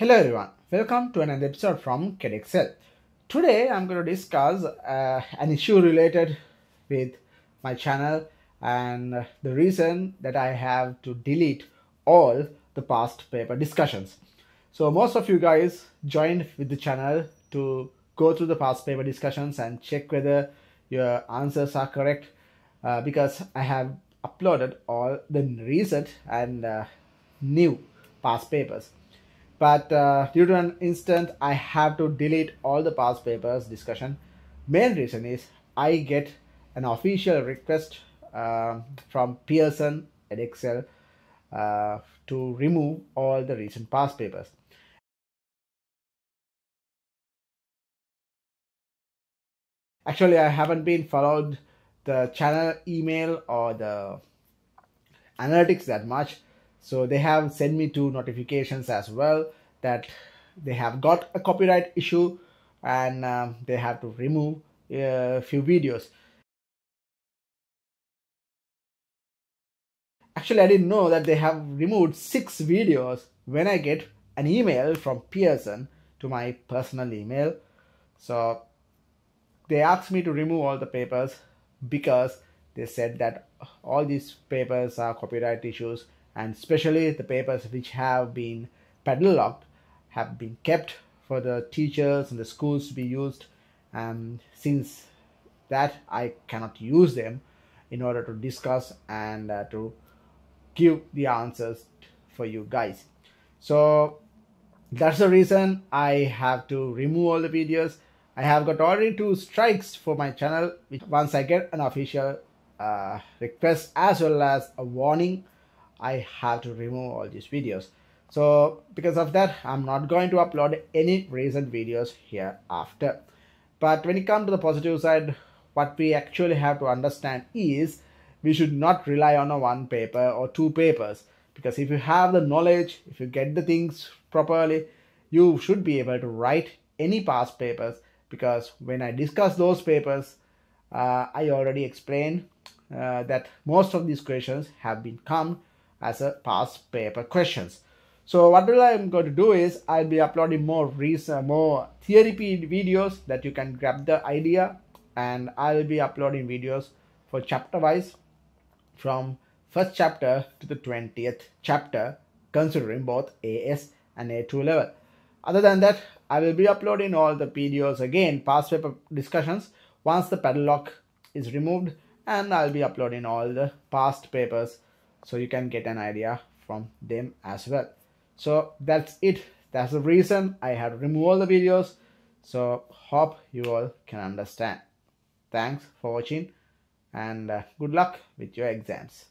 Hello everyone, welcome to another episode from Chedexcel. Today I'm going to discuss uh, an issue related with my channel and the reason that I have to delete all the past paper discussions. So most of you guys joined with the channel to go through the past paper discussions and check whether your answers are correct uh, because I have uploaded all the recent and uh, new past papers but uh, due to an instant I have to delete all the past papers discussion. Main reason is I get an official request uh, from Pearson Edexcel uh, to remove all the recent past papers. Actually I haven't been followed the channel email or the analytics that much so they have sent me two notifications as well that they have got a copyright issue and um, they have to remove a few videos. Actually i didn't know that they have removed six videos when i get an email from pearson to my personal email. So they asked me to remove all the papers because they said that all these papers are copyright issues and especially the papers which have been padlocked have been kept for the teachers and the schools to be used. And since that I cannot use them in order to discuss and uh, to give the answers for you guys. So that's the reason I have to remove all the videos. I have got already two strikes for my channel which once I get an official uh, request as well as a warning I have to remove all these videos. So because of that I'm not going to upload any recent videos here after but when it comes to the positive side what we actually have to understand is we should not rely on a one paper or two papers. Because if you have the knowledge if you get the things properly you should be able to write any past papers. Because when I discuss those papers uh, I already explained uh, that most of these questions have been come as a past paper questions. So what I'm going to do is I'll be uploading more research, more theory videos that you can grab the idea and I'll be uploading videos for chapter wise from first chapter to the 20th chapter considering both AS and A2 level. Other than that, I will be uploading all the videos again, past paper discussions once the padlock is removed and I'll be uploading all the past papers so you can get an idea from them as well. So that's it. That's the reason i have to remove all the videos. So hope you all can understand. Thanks for watching and uh, good luck with your exams